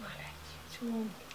Молодец, умница.